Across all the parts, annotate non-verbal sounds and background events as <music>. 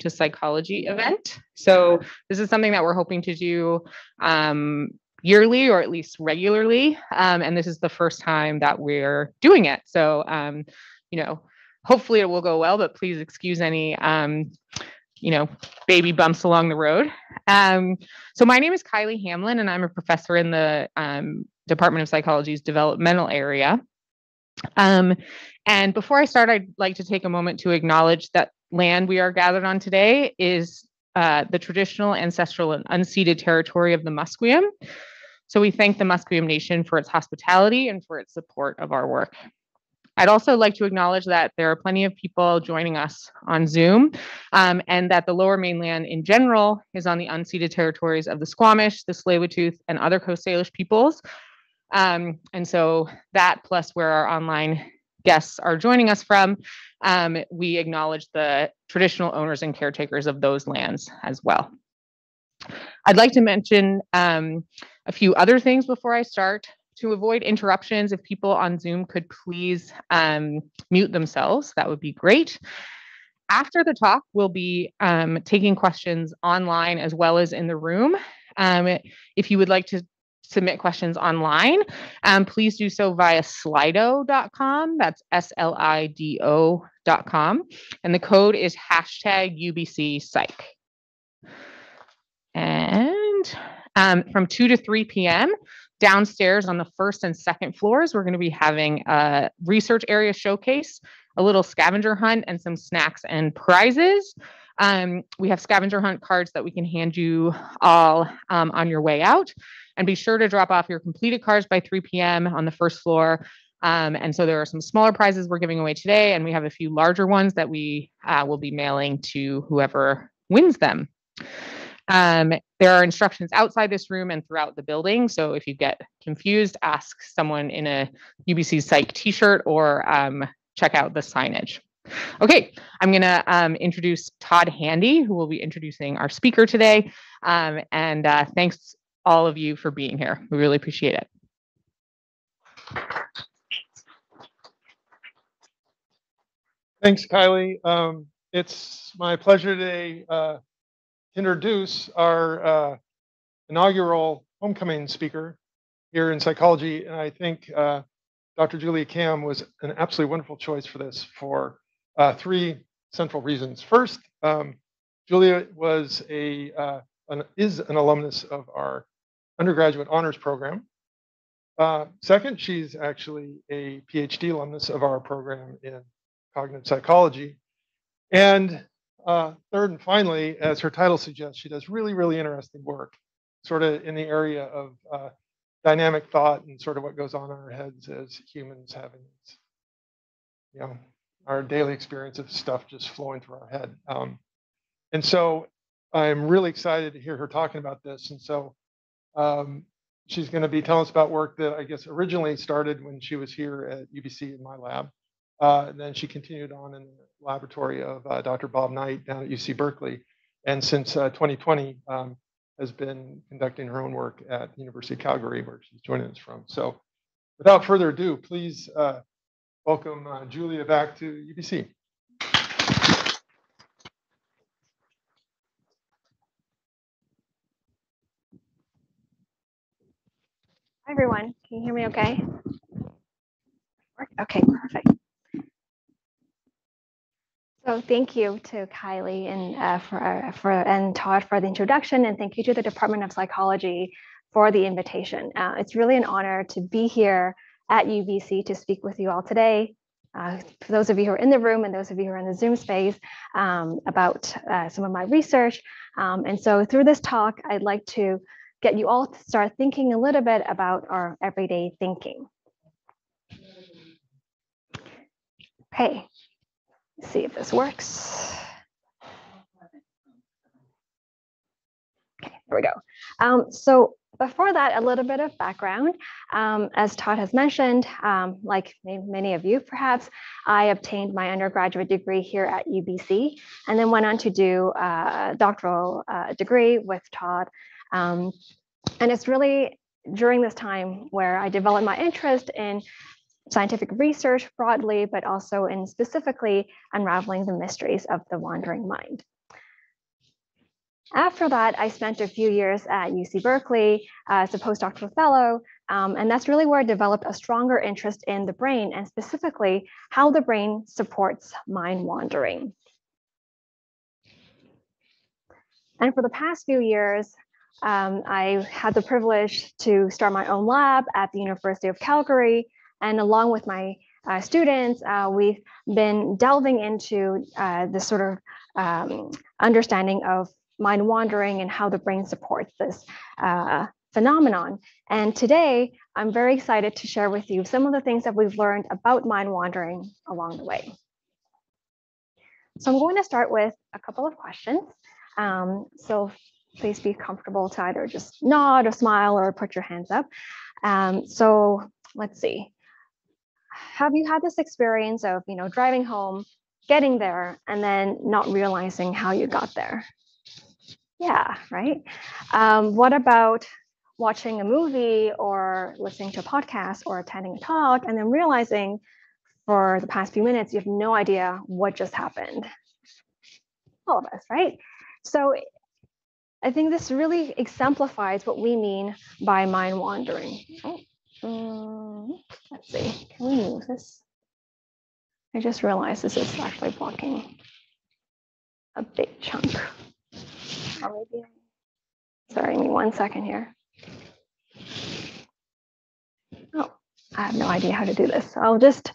to Psychology event. So this is something that we're hoping to do um, yearly or at least regularly. Um, and this is the first time that we're doing it. So, um, you know, hopefully it will go well, but please excuse any, um, you know, baby bumps along the road. Um, so my name is Kiley Hamlin, and I'm a professor in the um, Department of Psychology's developmental area. Um, and before I start, I'd like to take a moment to acknowledge that land we are gathered on today is uh, the traditional, ancestral, and unceded territory of the Musqueam. So we thank the Musqueam Nation for its hospitality and for its support of our work. I'd also like to acknowledge that there are plenty of people joining us on Zoom um, and that the lower mainland in general is on the unceded territories of the Squamish, the Tsleil-Waututh, and other Coast Salish peoples. Um, and so that plus where our online guests are joining us from, um, we acknowledge the traditional owners and caretakers of those lands as well. I'd like to mention um, a few other things before I start. To avoid interruptions, if people on Zoom could please um, mute themselves, that would be great. After the talk, we'll be um, taking questions online as well as in the room. Um, if you would like to submit questions online, um, please do so via slido.com. That's S L I D O.com. And the code is hashtag UBC psych. And um, from 2 to 3 p.m., downstairs on the first and second floors, we're going to be having a research area showcase, a little scavenger hunt, and some snacks and prizes. Um, we have scavenger hunt cards that we can hand you all um, on your way out. And be sure to drop off your completed cards by 3 p.m. on the first floor. Um, and so there are some smaller prizes we're giving away today, and we have a few larger ones that we uh, will be mailing to whoever wins them. Um, there are instructions outside this room and throughout the building. So if you get confused, ask someone in a UBC Psych t-shirt or um, check out the signage. Okay, I'm going to um, introduce Todd Handy, who will be introducing our speaker today. Um, and uh, thanks all of you for being here. We really appreciate it. Thanks, Kiley. Um, it's my pleasure today uh, introduce our uh, inaugural homecoming speaker here in psychology. And I think uh, Dr. Julia Kam was an absolutely wonderful choice for this for uh, three central reasons. First, um, Julia was a uh, an, is an alumnus of our undergraduate honors program. Uh, second, she's actually a PhD alumnus of our program in cognitive psychology. And uh, third and finally, as her title suggests, she does really, really interesting work, sort of in the area of uh, dynamic thought and sort of what goes on in our heads as humans having, you know, our daily experience of stuff just flowing through our head. Um, and so I'm really excited to hear her talking about this. And so um, she's going to be telling us about work that I guess originally started when she was here at UBC in my lab. Uh, and then she continued on in the laboratory of uh, Dr. Bob Knight down at UC Berkeley. And since uh, 2020, um, has been conducting her own work at the University of Calgary, where she's joining us from. So without further ado, please uh, welcome uh, Julia back to UBC. Hi, everyone. Can you hear me okay? Okay, perfect. So thank you to Kiley and uh, for, uh, for and Todd for the introduction, and thank you to the Department of Psychology for the invitation. Uh, it's really an honor to be here at UBC to speak with you all today. Uh, for those of you who are in the room and those of you who are in the Zoom space um, about uh, some of my research. Um, and so through this talk, I'd like to get you all to start thinking a little bit about our everyday thinking. Okay, Let's see if this works. Okay, there we go. Um, so before that, a little bit of background. Um, as Todd has mentioned, um, like many of you perhaps, I obtained my undergraduate degree here at UBC and then went on to do a doctoral uh, degree with Todd. Um, and it's really during this time where I developed my interest in scientific research broadly, but also in specifically unraveling the mysteries of the wandering mind. After that, I spent a few years at UC Berkeley uh, as a postdoctoral fellow, um, and that's really where I developed a stronger interest in the brain and specifically how the brain supports mind wandering. And for the past few years, um, I had the privilege to start my own lab at the University of Calgary. And along with my uh, students, uh, we've been delving into uh, this sort of um, understanding of mind wandering and how the brain supports this uh, phenomenon. And today, I'm very excited to share with you some of the things that we've learned about mind wandering along the way. So I'm going to start with a couple of questions. Um, so please be comfortable to either just nod or smile or put your hands up. Um, so let's see. Have you had this experience of, you know, driving home, getting there, and then not realizing how you got there? Yeah, right. Um, what about watching a movie or listening to a podcast or attending a talk and then realizing for the past few minutes you have no idea what just happened? All of us, right? So I think this really exemplifies what we mean by mind wandering. Oh, um, let's see, can we move this? I just realized this is actually blocking a big chunk. Sorry, me one second here. Oh, I have no idea how to do this. So I'll just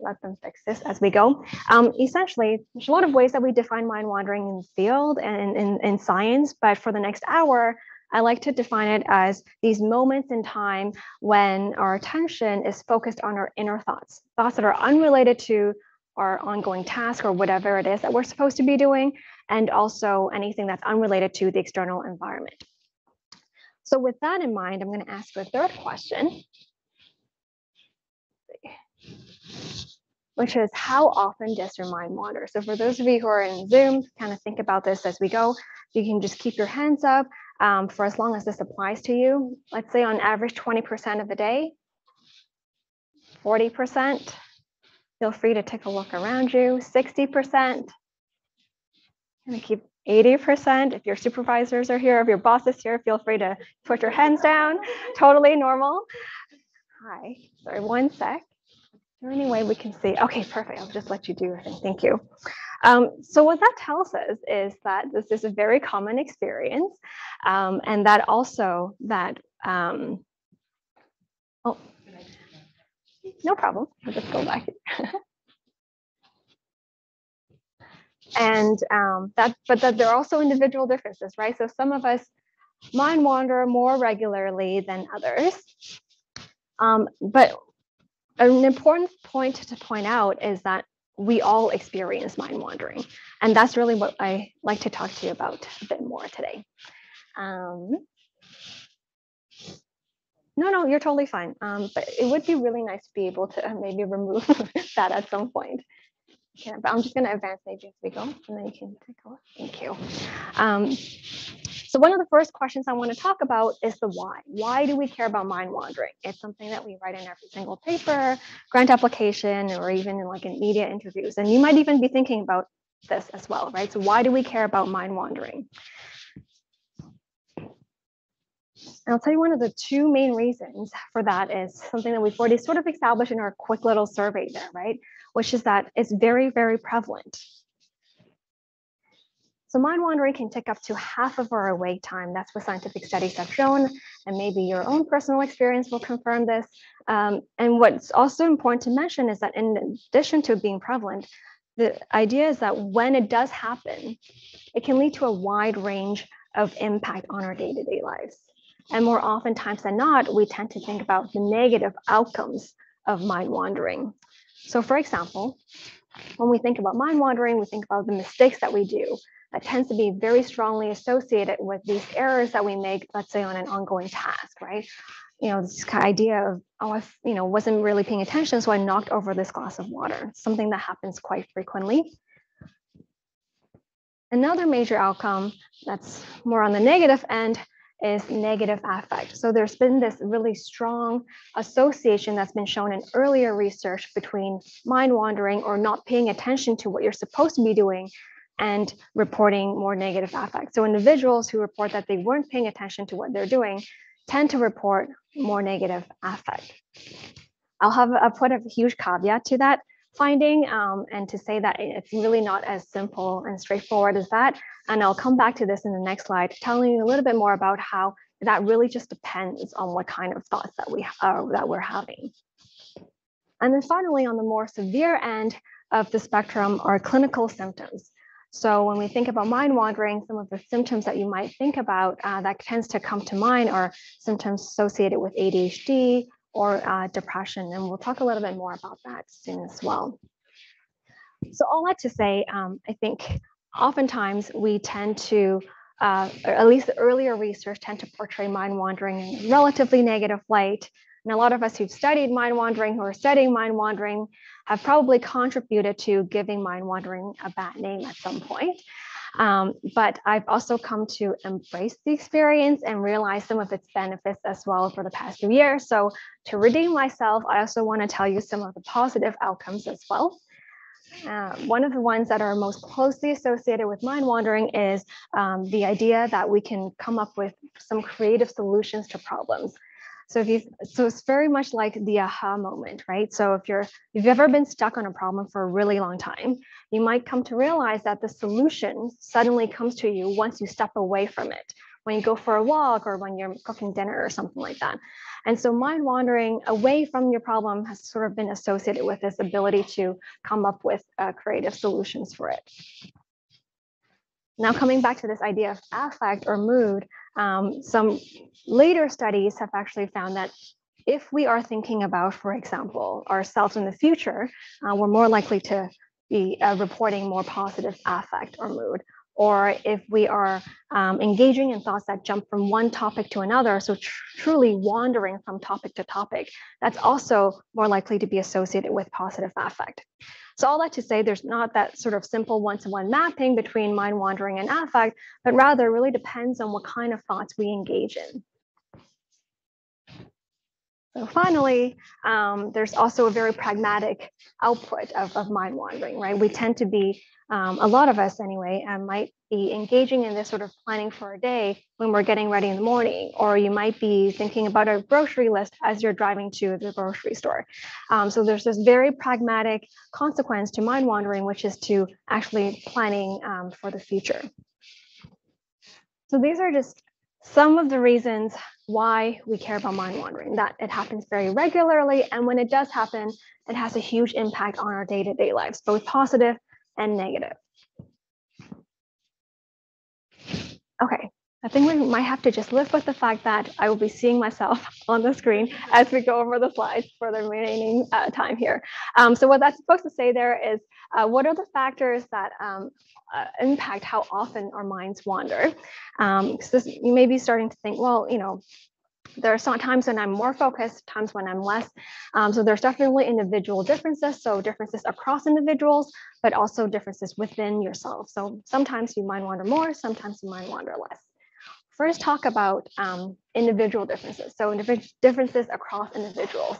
let them fix this as we go. Um, essentially, there's a lot of ways that we define mind wandering in the field and in, in science, but for the next hour, I like to define it as these moments in time when our attention is focused on our inner thoughts, thoughts that are unrelated to our ongoing task or whatever it is that we're supposed to be doing, and also anything that's unrelated to the external environment. So with that in mind, I'm going to ask a third question which is how often does your mind wander? So for those of you who are in Zoom, kind of think about this as we go. You can just keep your hands up um, for as long as this applies to you. Let's say on average 20% of the day, 40%. Feel free to take a look around you, 60%. And keep 80%. If your supervisors are here, if your boss is here, feel free to put your hands down. Totally normal. Hi, sorry, one sec there any way we can see? Okay, perfect. I'll just let you do your. Thank you. Um, so what that tells us is that this is a very common experience, um, and that also that um, oh, no problem. I'll just go back. <laughs> and um, that, but that there are also individual differences, right? So some of us mind wander more regularly than others. Um, but an important point to point out is that we all experience mind wandering. And that's really what I like to talk to you about a bit more today. Um, no, no, you're totally fine. Um, but it would be really nice to be able to maybe remove <laughs> that at some point. Yeah, but I'm just going to advance maybe as we go, and then you can take a look. Thank you. Um, so one of the first questions I want to talk about is the why. Why do we care about mind wandering? It's something that we write in every single paper, grant application, or even in like in media interviews. And you might even be thinking about this as well, right? So why do we care about mind wandering? And I'll tell you one of the two main reasons for that is something that we've already sort of established in our quick little survey there, right? Which is that it's very, very prevalent. So mind wandering can take up to half of our awake time. That's what scientific studies have shown, and maybe your own personal experience will confirm this. Um, and what's also important to mention is that in addition to being prevalent, the idea is that when it does happen, it can lead to a wide range of impact on our day-to-day lives. And more oftentimes than not, we tend to think about the negative outcomes of mind wandering. So for example, when we think about mind wandering, we think about the mistakes that we do, that tends to be very strongly associated with these errors that we make, let's say on an ongoing task, right? You know, this idea of, oh, I, you know, wasn't really paying attention, so I knocked over this glass of water, something that happens quite frequently. Another major outcome that's more on the negative end is negative affect. So there's been this really strong association that's been shown in earlier research between mind wandering or not paying attention to what you're supposed to be doing and reporting more negative affect. So individuals who report that they weren't paying attention to what they're doing tend to report more negative affect. I'll have I'll put a huge caveat to that finding um, and to say that it's really not as simple and straightforward as that. And I'll come back to this in the next slide, telling you a little bit more about how that really just depends on what kind of thoughts that we uh, that we're having. And then finally, on the more severe end of the spectrum are clinical symptoms. So when we think about mind wandering, some of the symptoms that you might think about uh, that tends to come to mind are symptoms associated with ADHD or uh, depression. And we'll talk a little bit more about that soon as well. So all that to say, um, I think oftentimes we tend to, uh, at least the earlier research tend to portray mind wandering in a relatively negative light. And a lot of us who've studied mind wandering, who are studying mind wandering, have probably contributed to giving mind wandering a bad name at some point. Um, but I've also come to embrace the experience and realize some of its benefits as well for the past few years. So to redeem myself, I also want to tell you some of the positive outcomes as well. Uh, one of the ones that are most closely associated with mind wandering is um, the idea that we can come up with some creative solutions to problems. So if you, so it's very much like the aha moment, right? So if you're, if you've ever been stuck on a problem for a really long time, you might come to realize that the solution suddenly comes to you once you step away from it, when you go for a walk or when you're cooking dinner or something like that. And so mind wandering away from your problem has sort of been associated with this ability to come up with uh, creative solutions for it. Now coming back to this idea of affect or mood, um, some later studies have actually found that if we are thinking about, for example, ourselves in the future, uh, we're more likely to be uh, reporting more positive affect or mood. Or if we are um, engaging in thoughts that jump from one topic to another, so tr truly wandering from topic to topic, that's also more likely to be associated with positive affect. So all that to say, there's not that sort of simple one-to-one mapping between mind wandering and affect, but rather really depends on what kind of thoughts we engage in. So finally, um, there's also a very pragmatic output of, of mind wandering, right? We tend to be um, a lot of us anyway uh, might be engaging in this sort of planning for a day when we're getting ready in the morning, or you might be thinking about a grocery list as you're driving to the grocery store. Um, so there's this very pragmatic consequence to mind wandering, which is to actually planning um, for the future. So these are just some of the reasons why we care about mind wandering, that it happens very regularly. And when it does happen, it has a huge impact on our day to day lives, both positive and negative. Okay, I think we might have to just live with the fact that I will be seeing myself <laughs> on the screen as we go over the slides for the remaining uh, time here. Um, so what that's supposed to say there is, uh, what are the factors that um, uh, impact how often our minds wander? Um, you may be starting to think, well, you know, there are some times when I'm more focused, times when I'm less. Um, so there's definitely individual differences. So differences across individuals, but also differences within yourself. So sometimes you mind wander more, sometimes you mind wander less. First, talk about um, individual differences. So differences across individuals.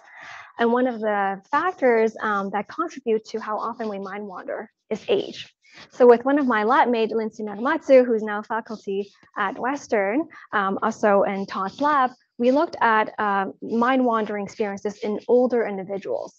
And one of the factors um, that contribute to how often we mind wander is age. So with one of my lab mates, Lindsay Nagamatsu, who's now faculty at Western, um, also in Todd's lab, we looked at uh, mind wandering experiences in older individuals.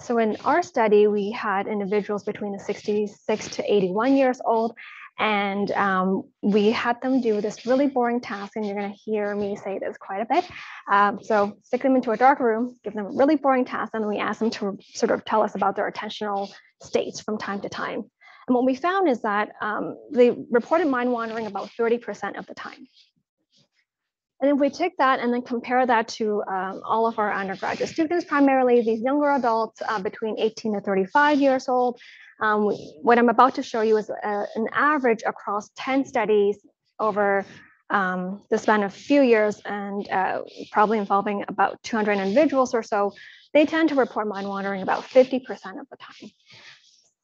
So in our study, we had individuals between the 66 to 81 years old, and um, we had them do this really boring task, and you're going to hear me say this quite a bit. Um, so stick them into a dark room, give them a really boring task, and we ask them to sort of tell us about their attentional states from time to time. And what we found is that um, they reported mind wandering about 30% of the time. And if we take that and then compare that to um, all of our undergraduate students, primarily these younger adults uh, between 18 to 35 years old, um, what I'm about to show you is a, uh, an average across 10 studies over um, the span of a few years and uh, probably involving about 200 individuals or so, they tend to report mind wandering about 50% of the time.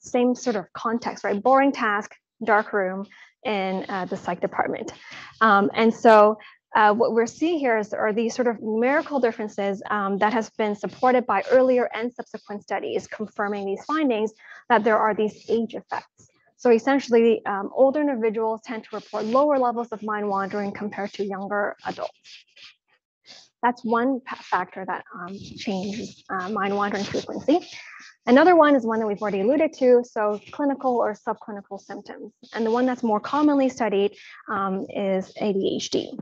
Same sort of context, right? Boring task, dark room in uh, the psych department. Um, and so uh, what we're seeing here is are these sort of numerical differences um, that has been supported by earlier and subsequent studies confirming these findings that there are these age effects. So essentially, um, older individuals tend to report lower levels of mind wandering compared to younger adults. That's one factor that um, changes uh, mind wandering frequency. Another one is one that we've already alluded to, so clinical or subclinical symptoms. And the one that's more commonly studied um, is ADHD.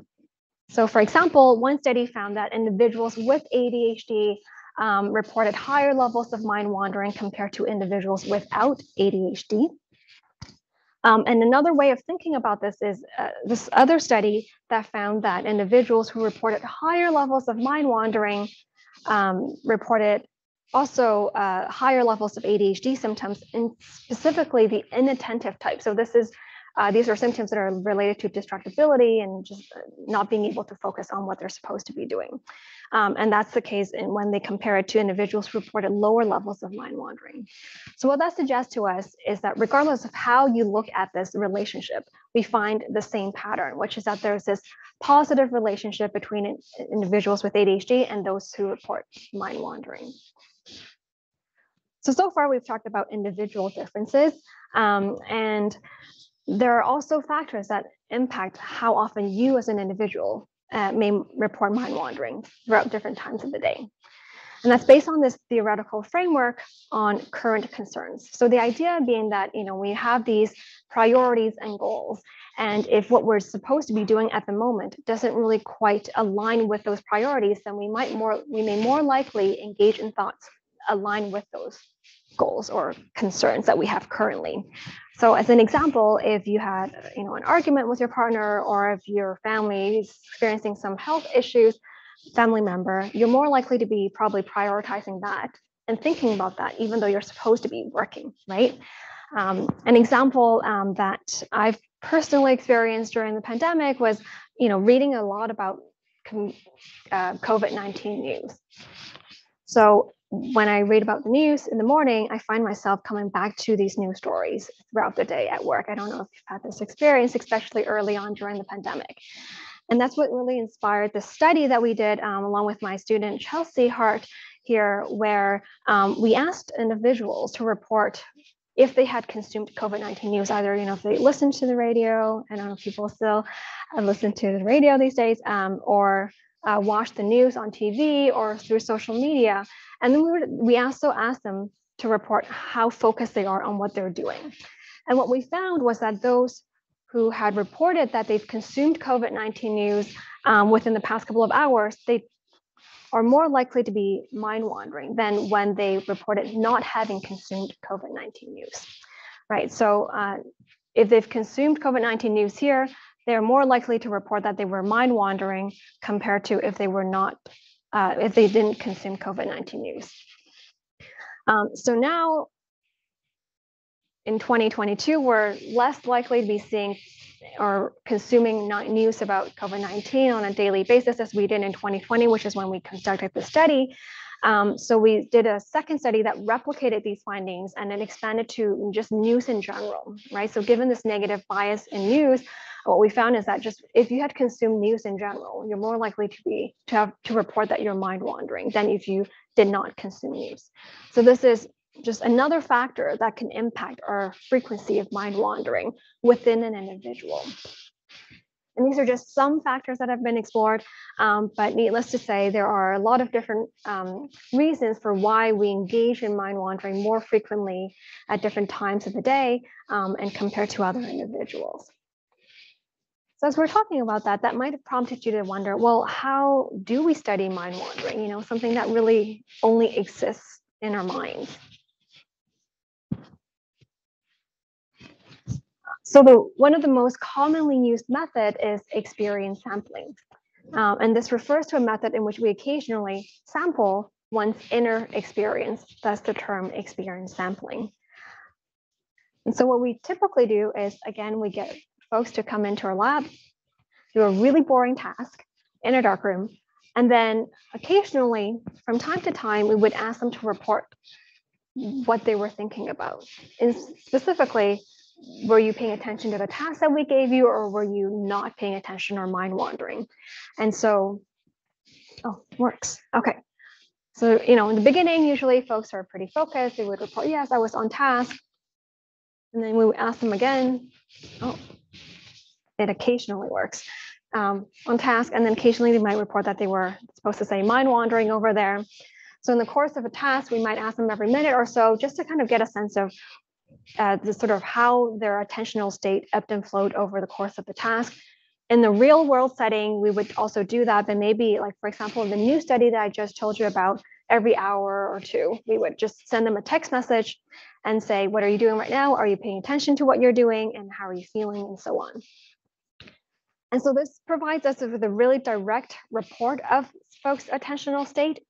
So for example, one study found that individuals with ADHD um, reported higher levels of mind wandering compared to individuals without ADHD. Um, and another way of thinking about this is uh, this other study that found that individuals who reported higher levels of mind wandering um, reported also uh, higher levels of ADHD symptoms, and specifically the inattentive type. So this is uh, these are symptoms that are related to distractibility and just uh, not being able to focus on what they're supposed to be doing. Um, and that's the case in when they compare it to individuals who reported lower levels of mind wandering. So what that suggests to us is that regardless of how you look at this relationship, we find the same pattern, which is that there's this positive relationship between individuals with ADHD and those who report mind wandering. So, so far we've talked about individual differences um, and there are also factors that impact how often you as an individual uh, may report mind wandering throughout different times of the day. And that's based on this theoretical framework on current concerns. So the idea being that, you know, we have these priorities and goals. And if what we're supposed to be doing at the moment doesn't really quite align with those priorities, then we might more we may more likely engage in thoughts align with those goals or concerns that we have currently. So as an example, if you had you know an argument with your partner or if your family is experiencing some health issues, family member, you're more likely to be probably prioritizing that and thinking about that, even though you're supposed to be working, right? Um, an example um, that I've personally experienced during the pandemic was, you know, reading a lot about uh, COVID-19 news. So when I read about the news in the morning, I find myself coming back to these news stories throughout the day at work. I don't know if you've had this experience, especially early on during the pandemic. And that's what really inspired the study that we did um, along with my student Chelsea Hart here, where um, we asked individuals to report if they had consumed COVID-19 news, either you know if they listened to the radio, I don't know if people still uh, listen to the radio these days, um, or uh, watch the news on TV or through social media. And then we, we also asked them to report how focused they are on what they're doing. And what we found was that those who had reported that they've consumed COVID 19 news um, within the past couple of hours, they are more likely to be mind wandering than when they reported not having consumed COVID 19 news. Right. So uh, if they've consumed COVID 19 news here, they're more likely to report that they were mind wandering compared to if they were not, uh, if they didn't consume COVID-19 news. Um, so now in 2022, we're less likely to be seeing or consuming news about COVID-19 on a daily basis as we did in 2020, which is when we conducted the study. Um, so we did a second study that replicated these findings and then expanded to just news in general, right? So given this negative bias in news, what we found is that just if you had consumed news in general, you're more likely to be to have to report that you're mind wandering than if you did not consume news. So this is just another factor that can impact our frequency of mind wandering within an individual. And these are just some factors that have been explored, um, but needless to say, there are a lot of different um, reasons for why we engage in mind wandering more frequently at different times of the day um, and compared to other individuals. So as we're talking about that, that might have prompted you to wonder, well, how do we study mind wandering? You know, something that really only exists in our minds. So the one of the most commonly used method is experience sampling. Um, and this refers to a method in which we occasionally sample one's inner experience. That's the term experience sampling. And so what we typically do is, again, we get folks to come into our lab, do a really boring task in a dark room, and then occasionally, from time to time, we would ask them to report what they were thinking about. And specifically, were you paying attention to the task that we gave you, or were you not paying attention or mind wandering? And so, oh, works. Okay. So, you know, in the beginning, usually folks are pretty focused. They would report, yes, I was on task. And then we would ask them again. Oh, it occasionally works um, on task. And then occasionally they might report that they were supposed to say mind wandering over there. So in the course of a task, we might ask them every minute or so just to kind of get a sense of uh, the sort of how their attentional state ebbed and flowed over the course of the task. In the real world setting, we would also do that, but maybe like, for example, the new study that I just told you about, every hour or two, we would just send them a text message and say, what are you doing right now? Are you paying attention to what you're doing? And how are you feeling? And so on. And so this provides us with a really direct report of folks' attentional state.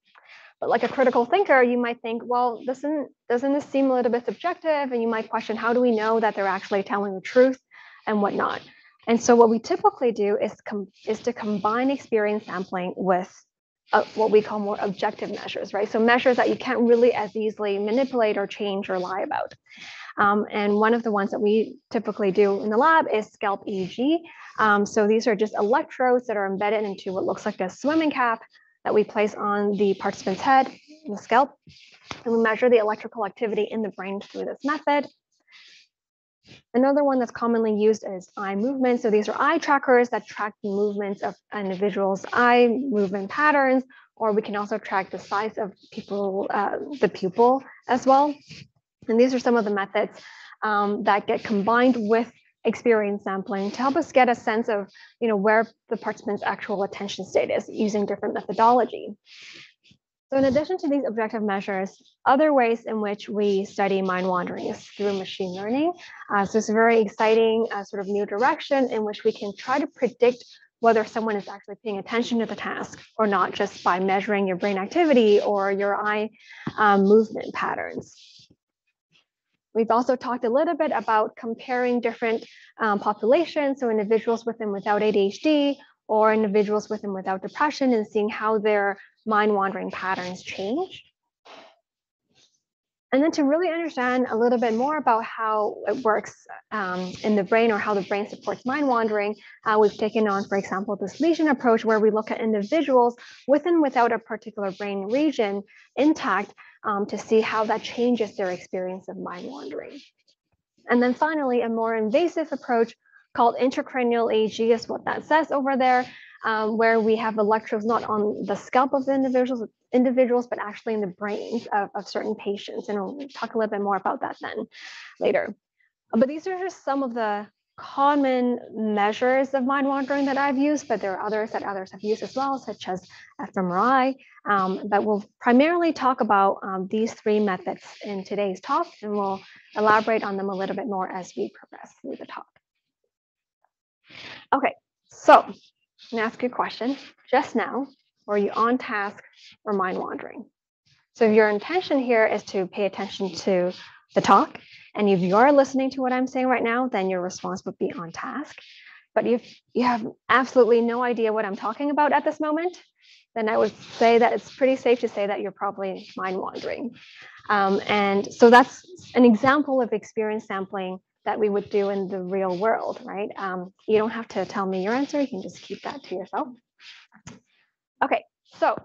But like a critical thinker, you might think, well, doesn't, doesn't this seem a little bit subjective? And you might question, how do we know that they're actually telling the truth and whatnot? And so what we typically do is, com- is to combine experience sampling with uh, what we call more objective measures, right? So measures that you can't really as easily manipulate or change or lie about. Um, and one of the ones that we typically do in the lab is scalp EEG. Um, so these are just electrodes that are embedded into what looks like a swimming cap that we place on the participant's head, the scalp, and we measure the electrical activity in the brain through this method. Another one that's commonly used is eye movement. So these are eye trackers that track the movements of individuals' eye movement patterns, or we can also track the size of people, uh, the pupil as well. And these are some of the methods um, that get combined with experience sampling to help us get a sense of you know, where the participant's actual attention state is using different methodology. So in addition to these objective measures, other ways in which we study mind wandering is through machine learning. Uh, so it's a very exciting uh, sort of new direction in which we can try to predict whether someone is actually paying attention to the task or not just by measuring your brain activity or your eye um, movement patterns. We've also talked a little bit about comparing different um, populations, so individuals with and without ADHD or individuals with and without depression and seeing how their mind wandering patterns change. And then to really understand a little bit more about how it works um, in the brain or how the brain supports mind wandering, uh, we've taken on, for example, this lesion approach where we look at individuals with and without a particular brain region intact um, to see how that changes their experience of mind wandering. And then finally, a more invasive approach called intracranial EEG is what that says over there, um, where we have electrodes not on the scalp of the individuals, individuals but actually in the brains of, of certain patients. And we'll talk a little bit more about that then later. But these are just some of the common measures of mind wandering that I've used, but there are others that others have used as well, such as fMRI. Um, but we'll primarily talk about um, these three methods in today's talk, and we'll elaborate on them a little bit more as we progress through the talk. Okay, so I'm gonna ask you a question. Just now, were you on task or mind wandering? So if your intention here is to pay attention to the talk and if you're listening to what I'm saying right now, then your response would be on task. But if you have absolutely no idea what I'm talking about at this moment, then I would say that it's pretty safe to say that you're probably mind wandering. Um, and so that's an example of experience sampling that we would do in the real world, right? Um, you don't have to tell me your answer, you can just keep that to yourself. Okay, so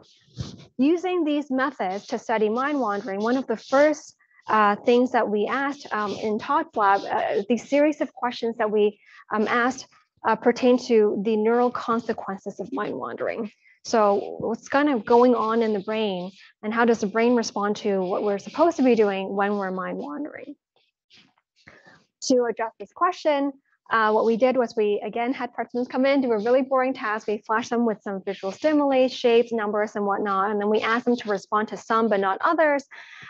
using these methods to study mind wandering, one of the first uh, things that we asked um, in Todd's lab, uh, the series of questions that we um, asked uh, pertain to the neural consequences of mind wandering. So what's kind of going on in the brain and how does the brain respond to what we're supposed to be doing when we're mind wandering? To address this question, uh, what we did was we again had participants come in, do a really boring task. We flashed them with some visual stimuli, shapes, numbers, and whatnot. And then we asked them to respond to some, but not others.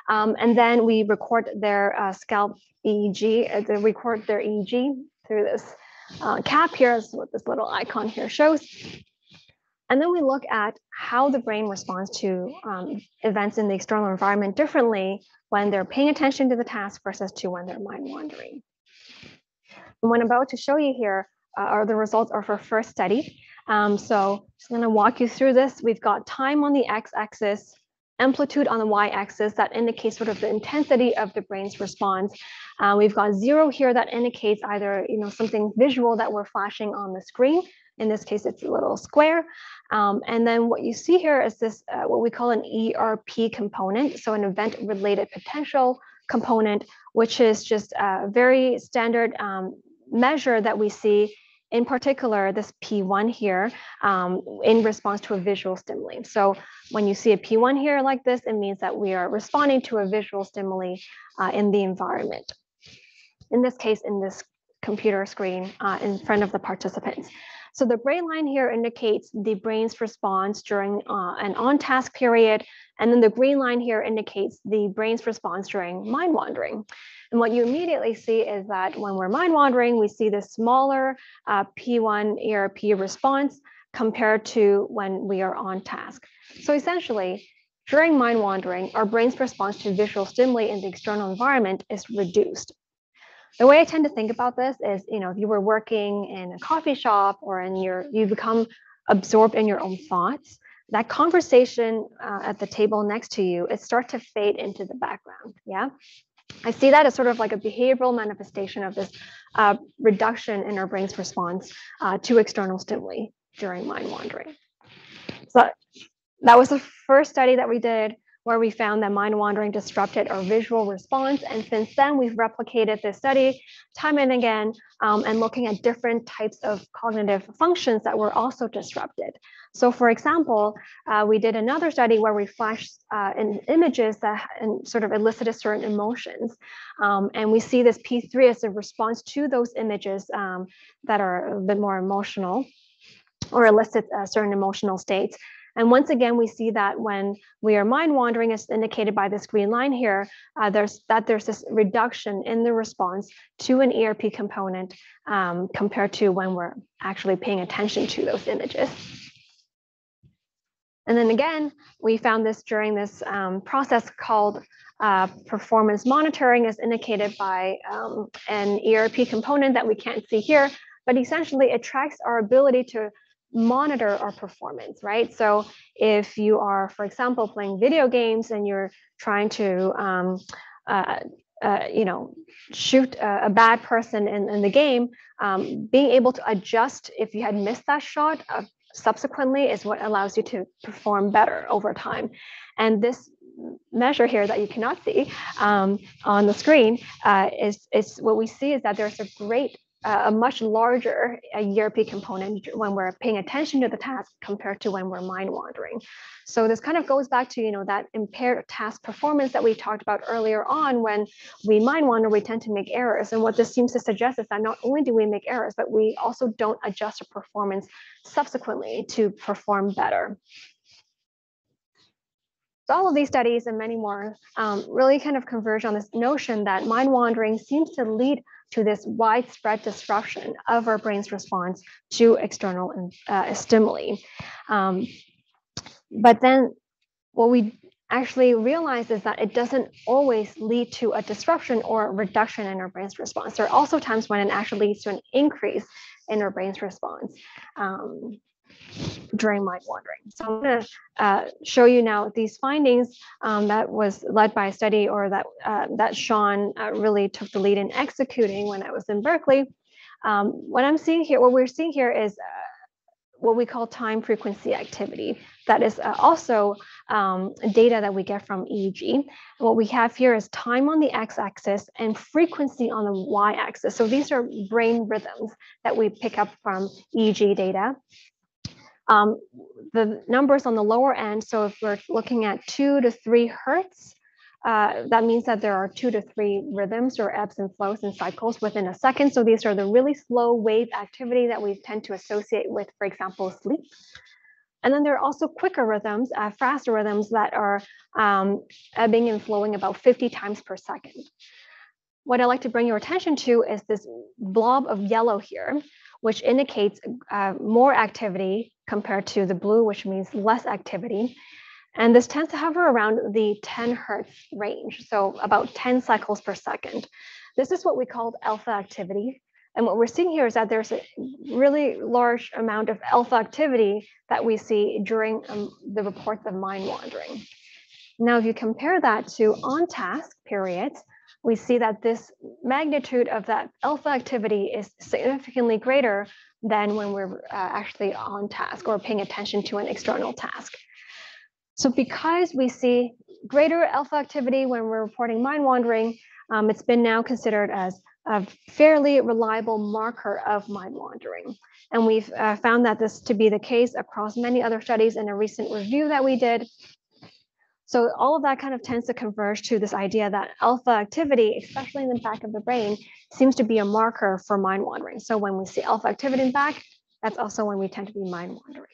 Um, and then we record their uh, scalp EEG, uh, record their EEG through this uh, cap here, is what this little icon here shows. And then we look at how the brain responds to um, events in the external environment differently when they're paying attention to the task versus to when they're mind wandering. And what I'm about to show you here uh, are the results of our first study. Um, so just going to walk you through this. We've got time on the x-axis, amplitude on the y-axis that indicates sort of the intensity of the brain's response. Uh, we've got zero here that indicates either you know something visual that we're flashing on the screen. In this case, it's a little square. Um, and then what you see here is this, uh, what we call an ERP component. So an event related potential component, which is just a very standard um, measure that we see in particular, this P1 here um, in response to a visual stimuli. So when you see a P1 here like this, it means that we are responding to a visual stimuli uh, in the environment. In this case, in this computer screen uh, in front of the participants. So the gray line here indicates the brain's response during uh, an on-task period, and then the green line here indicates the brain's response during mind wandering. And what you immediately see is that when we're mind wandering, we see the smaller uh, P1 ERP response compared to when we are on task. So essentially, during mind wandering, our brain's response to visual stimuli in the external environment is reduced. The way I tend to think about this is, you know, if you were working in a coffee shop or in your, you become absorbed in your own thoughts, that conversation uh, at the table next to you, it starts to fade into the background. Yeah. I see that as sort of like a behavioral manifestation of this uh, reduction in our brain's response uh, to external stimuli during mind wandering. So that was the first study that we did where we found that mind wandering disrupted our visual response. And since then, we've replicated this study time and again um, and looking at different types of cognitive functions that were also disrupted. So for example, uh, we did another study where we flashed uh, in images that sort of elicited certain emotions. Um, and we see this P3 as a response to those images um, that are a bit more emotional or elicit uh, certain emotional states. And once again, we see that when we are mind wandering, as indicated by this green line here, uh, there's that there's this reduction in the response to an ERP component um, compared to when we're actually paying attention to those images. And then again, we found this during this um, process called uh, performance monitoring as indicated by um, an ERP component that we can't see here, but essentially it tracks our ability to monitor our performance, right? So if you are, for example, playing video games and you're trying to, um, uh, uh, you know, shoot a, a bad person in, in the game, um, being able to adjust if you had missed that shot uh, subsequently is what allows you to perform better over time. And this measure here that you cannot see um, on the screen uh, is, is what we see is that there's a great a much larger ERP component when we're paying attention to the task compared to when we're mind wandering. So this kind of goes back to you know that impaired task performance that we talked about earlier on. When we mind wander, we tend to make errors, and what this seems to suggest is that not only do we make errors, but we also don't adjust our performance subsequently to perform better. So all of these studies and many more um, really kind of converge on this notion that mind wandering seems to lead to this widespread disruption of our brain's response to external uh, stimuli. Um, but then what we actually realize is that it doesn't always lead to a disruption or reduction in our brain's response. There are also times when it actually leads to an increase in our brain's response. Um, during mind wandering. So I'm going to uh, show you now these findings um, that was led by a study or that, uh, that Sean uh, really took the lead in executing when I was in Berkeley. Um, what I'm seeing here, what we're seeing here is uh, what we call time frequency activity. That is uh, also um, data that we get from EEG. What we have here is time on the x-axis and frequency on the y-axis. So these are brain rhythms that we pick up from EEG data. Um, the numbers on the lower end, so if we're looking at two to three hertz, uh, that means that there are two to three rhythms or ebbs and flows and cycles within a second. So these are the really slow wave activity that we tend to associate with, for example, sleep. And then there are also quicker rhythms, uh, faster rhythms that are um, ebbing and flowing about 50 times per second. What I'd like to bring your attention to is this blob of yellow here, which indicates uh, more activity compared to the blue, which means less activity. And this tends to hover around the 10 hertz range, so about 10 cycles per second. This is what we call alpha activity. And what we're seeing here is that there's a really large amount of alpha activity that we see during um, the reports of mind wandering. Now, if you compare that to on task periods, we see that this magnitude of that alpha activity is significantly greater than when we're uh, actually on task or paying attention to an external task. So because we see greater alpha activity when we're reporting mind wandering, um, it's been now considered as a fairly reliable marker of mind wandering. And we've uh, found that this to be the case across many other studies in a recent review that we did. So all of that kind of tends to converge to this idea that alpha activity, especially in the back of the brain, seems to be a marker for mind wandering. So when we see alpha activity in back, that's also when we tend to be mind wandering.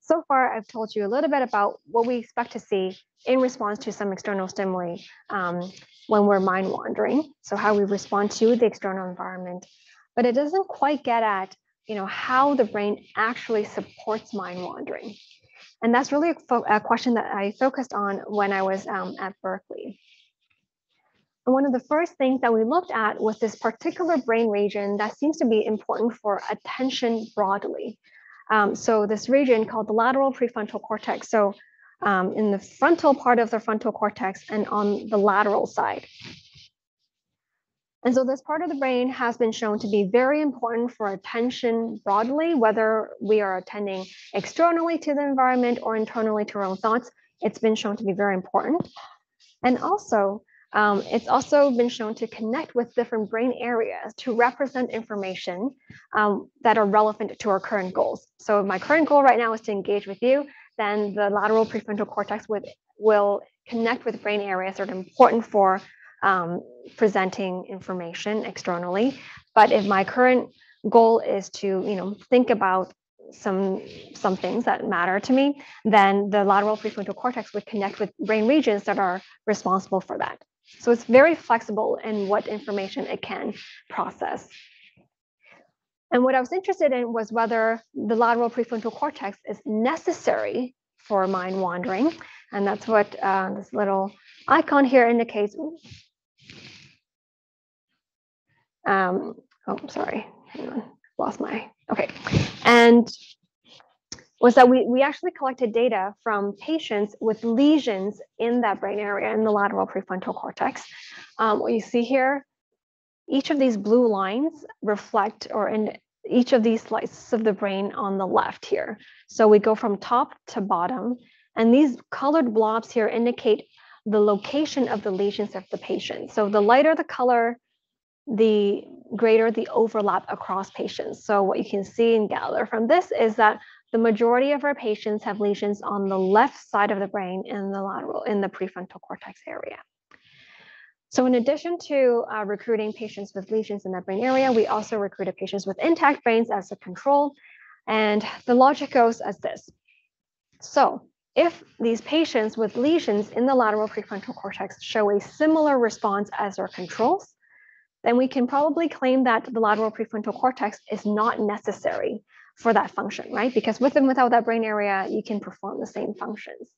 So far, I've told you a little bit about what we expect to see in response to some external stimuli um, when we're mind wandering. So how we respond to the external environment, but it doesn't quite get at you know how the brain actually supports mind wandering. And that's really a, a question that I focused on when I was um, at Berkeley. And one of the first things that we looked at was this particular brain region that seems to be important for attention broadly. Um, so this region called the lateral prefrontal cortex. So um, in the frontal part of the frontal cortex and on the lateral side. And so this part of the brain has been shown to be very important for attention broadly, whether we are attending externally to the environment or internally to our own thoughts. It's been shown to be very important. And also, um, it's also been shown to connect with different brain areas to represent information um, that are relevant to our current goals. So if my current goal right now is to engage with you, then the lateral prefrontal cortex would, will connect with brain areas that are important for um, presenting information externally. But if my current goal is to, you know, think about some some things that matter to me, then the lateral prefrontal cortex would connect with brain regions that are responsible for that. So it's very flexible in what information it can process. And what I was interested in was whether the lateral prefrontal cortex is necessary for mind wandering. And that's what uh, this little icon here indicates. Um, oh, sorry, hang on, lost my, okay. And was that we, we actually collected data from patients with lesions in that brain area in the lateral prefrontal cortex. Um, what you see here, each of these blue lines reflect or in each of these slices of the brain on the left here. So we go from top to bottom, and these colored blobs here indicate the location of the lesions of the patient. So the lighter the color, the greater the overlap across patients. So what you can see and gather from this is that the majority of our patients have lesions on the left side of the brain in the lateral, in the prefrontal cortex area. So in addition to uh, recruiting patients with lesions in that brain area, we also recruited patients with intact brains as a control. And the logic goes as this. So if these patients with lesions in the lateral prefrontal cortex show a similar response as our controls, then we can probably claim that the lateral prefrontal cortex is not necessary for that function, right? Because with and without that brain area, you can perform the same functions.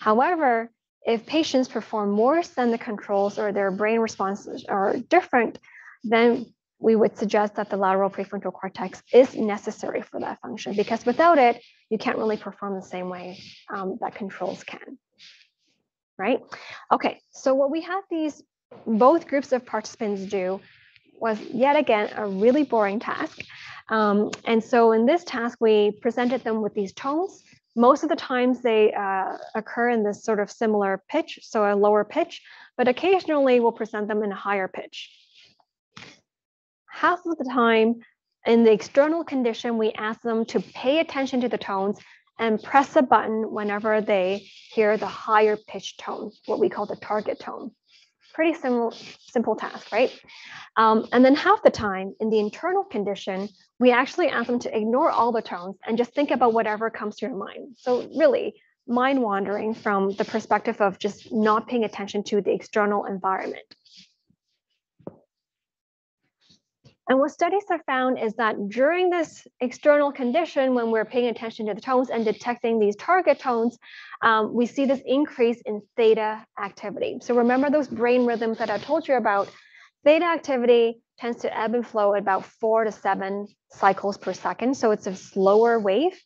However, if patients perform worse than the controls or their brain responses are different, then we would suggest that the lateral prefrontal cortex is necessary for that function because without it, you can't really perform the same way um, that controls can. Right? Okay, so what we have these both groups of participants do was yet again a really boring task. Um, and so in this task, we presented them with these tones most of the times they uh, occur in this sort of similar pitch, so a lower pitch, but occasionally we'll present them in a higher pitch. Half of the time in the external condition, we ask them to pay attention to the tones and press a button whenever they hear the higher pitch tone, what we call the target tone. Pretty simple, simple task, right? Um, and then half the time in the internal condition, we actually ask them to ignore all the tones and just think about whatever comes to your mind. So really mind wandering from the perspective of just not paying attention to the external environment. And what studies have found is that during this external condition, when we're paying attention to the tones and detecting these target tones, um, we see this increase in theta activity. So remember those brain rhythms that I told you about? Theta activity tends to ebb and flow at about four to seven cycles per second. So it's a slower wave.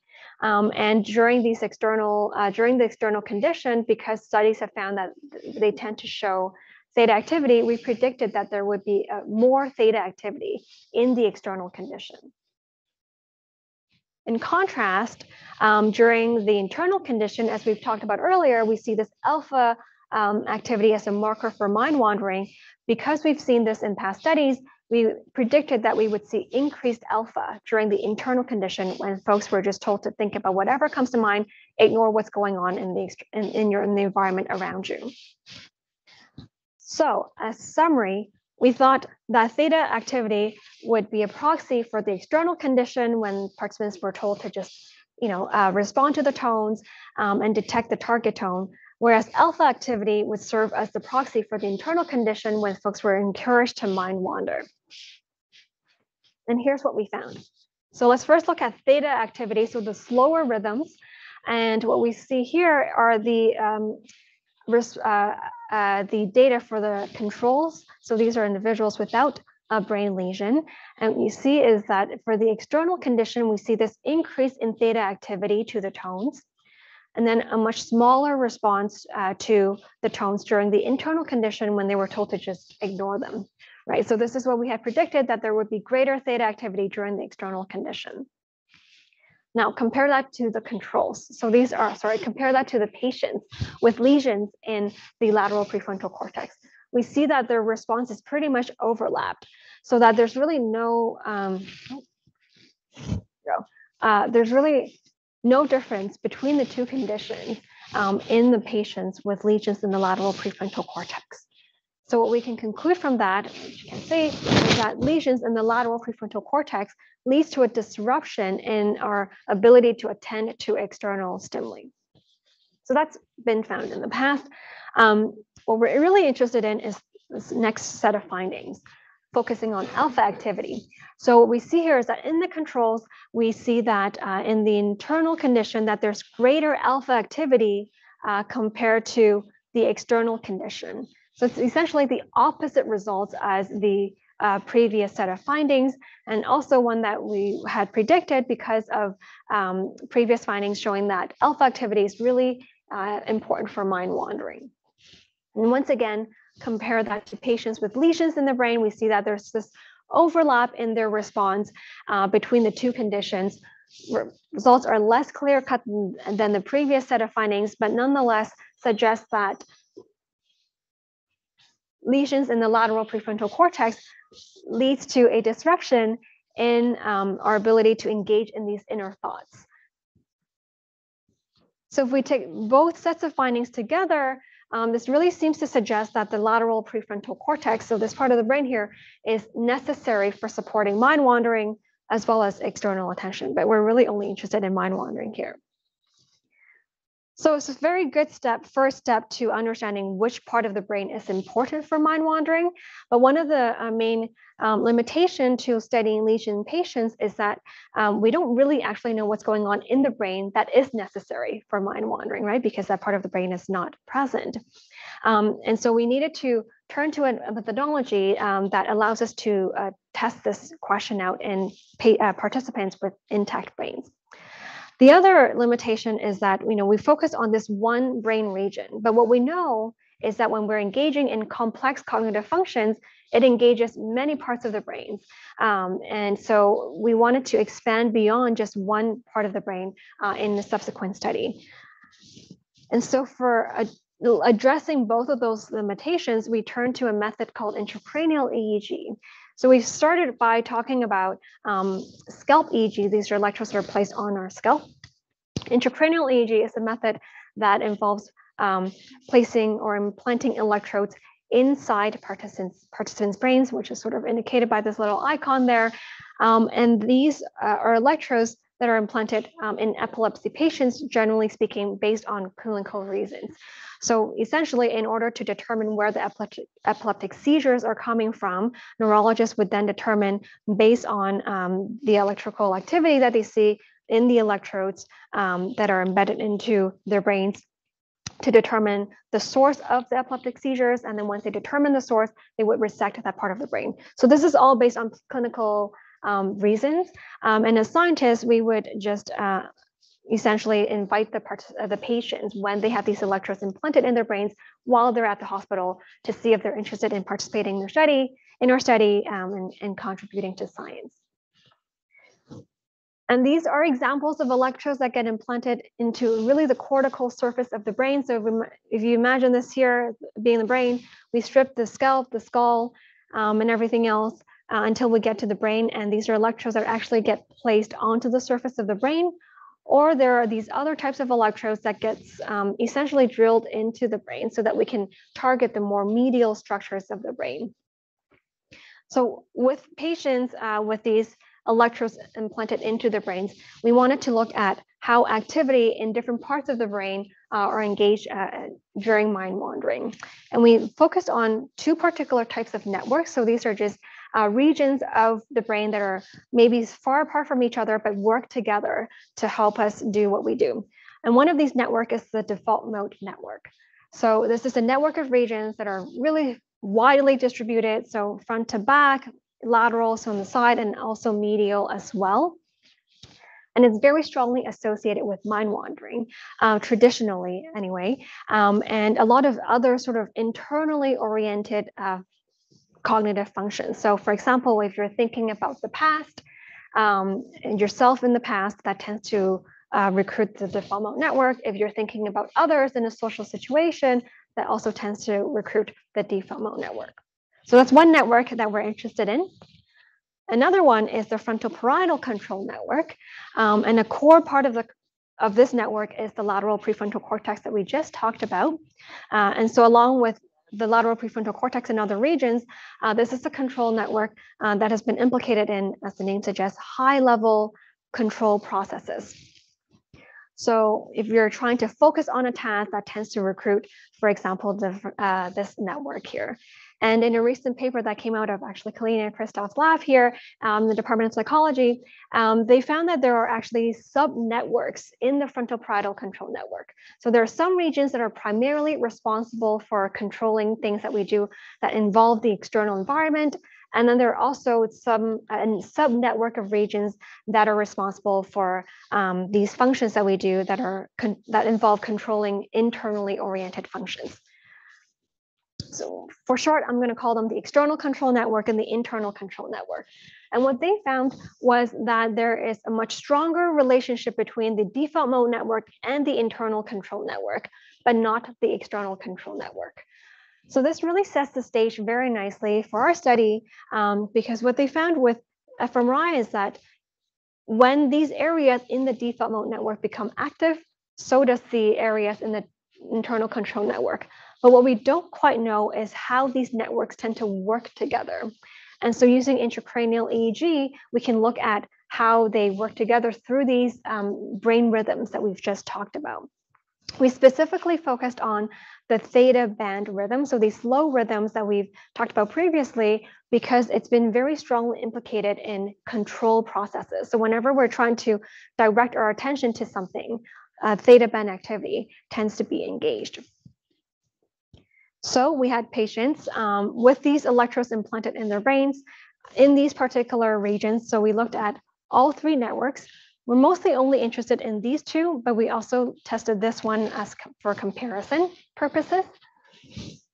Um, and during these external, uh, during the external condition, because studies have found that they tend to show theta activity, we predicted that there would be uh, more theta activity in the external condition. In contrast, um, during the internal condition, as we've talked about earlier, we see this alpha um, activity as a marker for mind wandering. Because we've seen this in past studies, we predicted that we would see increased alpha during the internal condition when folks were just told to think about whatever comes to mind, ignore what's going on in the in, in your in the environment around you. So, as summary, we thought that theta activity would be a proxy for the external condition when participants were told to just, you know, uh, respond to the tones um, and detect the target tone whereas alpha activity would serve as the proxy for the internal condition when folks were encouraged to mind wander. And here's what we found. So let's first look at theta activity, so the slower rhythms. And what we see here are the um, uh, uh, the data for the controls. So these are individuals without a brain lesion. And what you see is that for the external condition, we see this increase in theta activity to the tones and then a much smaller response uh, to the tones during the internal condition when they were told to just ignore them, right? So this is what we had predicted that there would be greater theta activity during the external condition. Now compare that to the controls. So these are, sorry, compare that to the patients with lesions in the lateral prefrontal cortex. We see that their response is pretty much overlapped so that there's really no, um, uh, there's really no difference between the two conditions um, in the patients with lesions in the lateral prefrontal cortex. So what we can conclude from that, which you can see, is that lesions in the lateral prefrontal cortex leads to a disruption in our ability to attend to external stimuli. So that's been found in the past. Um, what we're really interested in is this next set of findings focusing on alpha activity. So what we see here is that in the controls, we see that uh, in the internal condition that there's greater alpha activity uh, compared to the external condition. So it's essentially the opposite results as the uh, previous set of findings, and also one that we had predicted because of um, previous findings showing that alpha activity is really uh, important for mind wandering. And once again, compare that to patients with lesions in the brain, we see that there's this overlap in their response uh, between the two conditions. Results are less clear cut than the previous set of findings, but nonetheless suggest that lesions in the lateral prefrontal cortex leads to a disruption in um, our ability to engage in these inner thoughts. So if we take both sets of findings together, um, this really seems to suggest that the lateral prefrontal cortex, so this part of the brain here, is necessary for supporting mind wandering as well as external attention. But we're really only interested in mind wandering here. So it's a very good step, first step to understanding which part of the brain is important for mind wandering. But one of the uh, main um, limitation to studying lesion patients is that um, we don't really actually know what's going on in the brain that is necessary for mind wandering, right? Because that part of the brain is not present. Um, and so we needed to turn to a, methodology um, that allows us to uh, test this question out in uh, participants with intact brains. The other limitation is that you know we focus on this one brain region, but what we know is that when we're engaging in complex cognitive functions, it engages many parts of the brain. Um, and so we wanted to expand beyond just one part of the brain uh, in the subsequent study. And so for a, addressing both of those limitations, we turned to a method called intracranial EEG. So we started by talking about um, scalp EEG. These are electrodes that are placed on our scalp. Intracranial EEG is a method that involves um, placing or implanting electrodes inside participants, participants' brains, which is sort of indicated by this little icon there. Um, and these uh, are electrodes that are implanted um, in epilepsy patients, generally speaking, based on clinical reasons. So essentially, in order to determine where the epileptic, seizures are coming from, neurologists would then determine based on um, the electrical activity that they see in the electrodes um, that are embedded into their brains to determine the source of the epileptic seizures. And then once they determine the source, they would resect that part of the brain. So this is all based on clinical um, reasons. Um, and as scientists, we would just uh, essentially invite the, part- uh, the patients when they have these electrodes implanted in their brains while they're at the hospital to see if they're interested in participating in their study, in our study, um, and, and contributing to science. And these are examples of electrodes that get implanted into really the cortical surface of the brain. So if, we, if you imagine this here being the brain, we strip the scalp, the skull, um, and everything else uh, until we get to the brain. And these are electrodes that actually get placed onto the surface of the brain. Or there are these other types of electrodes that gets um, essentially drilled into the brain so that we can target the more medial structures of the brain. So with patients uh, with these electrodes implanted into their brains, we wanted to look at how activity in different parts of the brain uh, are engaged uh, during mind wandering. And we focused on two particular types of networks. So these are just uh, regions of the brain that are maybe far apart from each other, but work together to help us do what we do. And one of these network is the default mode network. So this is a network of regions that are really widely distributed. So front to back, lateral, so on the side, and also medial as well. And it's very strongly associated with mind wandering, uh, traditionally anyway, um, and a lot of other sort of internally oriented uh, cognitive functions. So for example, if you're thinking about the past, um, and yourself in the past, that tends to uh, recruit the default network. If you're thinking about others in a social situation, that also tends to recruit the default mode network. So that's one network that we're interested in. Another one is the frontal parietal control network. Um, and a core part of the of this network is the lateral prefrontal cortex that we just talked about. Uh, and so along with the lateral prefrontal cortex and other regions, uh, this is the control network uh, that has been implicated in, as the name suggests, high level control processes. So if you're trying to focus on a task that tends to recruit, for example, the, uh, this network here. And in a recent paper that came out of actually Kalina and Christoff's lab here, um, the Department of Psychology, um, they found that there are actually sub-networks in the frontal parietal control network. So there are some regions that are primarily responsible for controlling things that we do that involve the external environment. And then there are also some a sub network of regions that are responsible for um, these functions that we do that are that involve controlling internally oriented functions. So for short, I'm going to call them the external control network and the internal control network. And what they found was that there is a much stronger relationship between the default mode network and the internal control network, but not the external control network. So this really sets the stage very nicely for our study um, because what they found with fMRI is that when these areas in the default mode network become active, so does the areas in the internal control network. But what we don't quite know is how these networks tend to work together. And so using intracranial EEG, we can look at how they work together through these um, brain rhythms that we've just talked about. We specifically focused on the theta band rhythm, so these slow rhythms that we've talked about previously, because it's been very strongly implicated in control processes. So whenever we're trying to direct our attention to something, uh, theta band activity tends to be engaged. So we had patients um, with these electrodes implanted in their brains in these particular regions. So we looked at all three networks. We're mostly only interested in these two, but we also tested this one as for comparison purposes.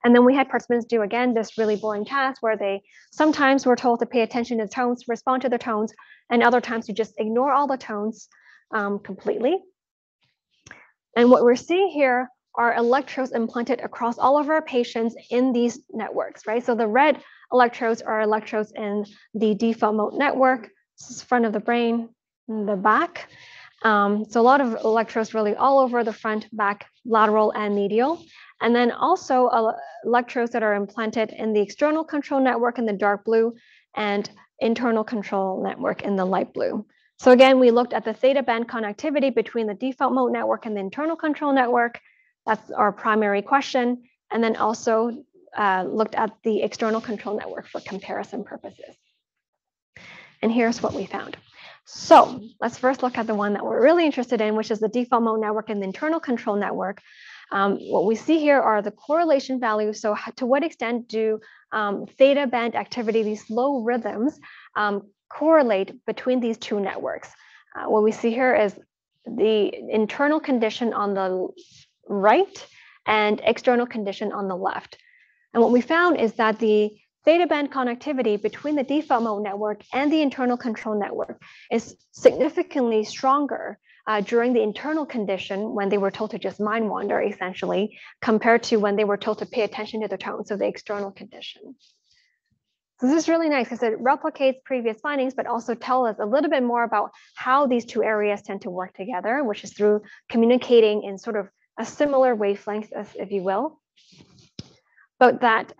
And then we had participants do again this really boring task where they sometimes were told to pay attention to the tones, respond to the tones, and other times to just ignore all the tones um, completely. And what we're seeing here are electrodes implanted across all of our patients in these networks, right? So the red electrodes are electrodes in the default mode network. This is front of the brain, the back. Um, so a lot of electrodes really all over the front, back, lateral, and medial. And then also uh, electrodes that are implanted in the external control network in the dark blue and internal control network in the light blue. So again, we looked at the theta band connectivity between the default mode network and the internal control network. That's our primary question. And then also uh, looked at the external control network for comparison purposes. And here's what we found. So let's first look at the one that we're really interested in, which is the default mode network and the internal control network. Um, what we see here are the correlation values. So to what extent do um, theta band activity, these low rhythms, um, correlate between these two networks? Uh, what we see here is the internal condition on the right and external condition on the left. And what we found is that the theta band connectivity between the default mode network and the internal control network is significantly stronger uh, during the internal condition when they were told to just mind wander, essentially, compared to when they were told to pay attention to the tones of the external condition. So this is really nice because it replicates previous findings, but also tell us a little bit more about how these two areas tend to work together, which is through communicating in sort of a similar wavelength, as if you will. But that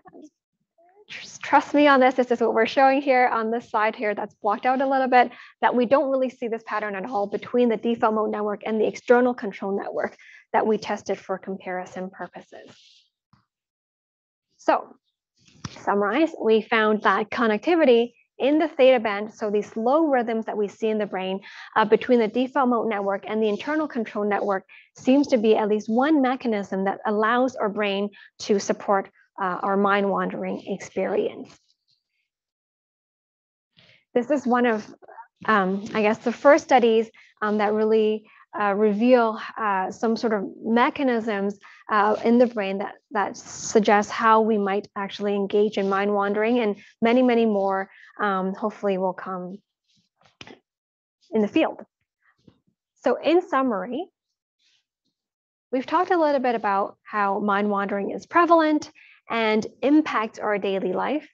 trust me on this, this is what we're showing here on this slide here that's blocked out a little bit, that we don't really see this pattern at all between the default mode network and the external control network that we tested for comparison purposes. So summarize, we found that connectivity in the theta band, so these low rhythms that we see in the brain uh, between the default mode network and the internal control network seems to be at least one mechanism that allows our brain to support uh, our mind wandering experience. This is one of, um, I guess, the first studies um, that really uh, reveal uh, some sort of mechanisms uh, in the brain that, that suggest how we might actually engage in mind wandering and many, many more um, hopefully will come in the field. So in summary, we've talked a little bit about how mind wandering is prevalent and impacts our daily life.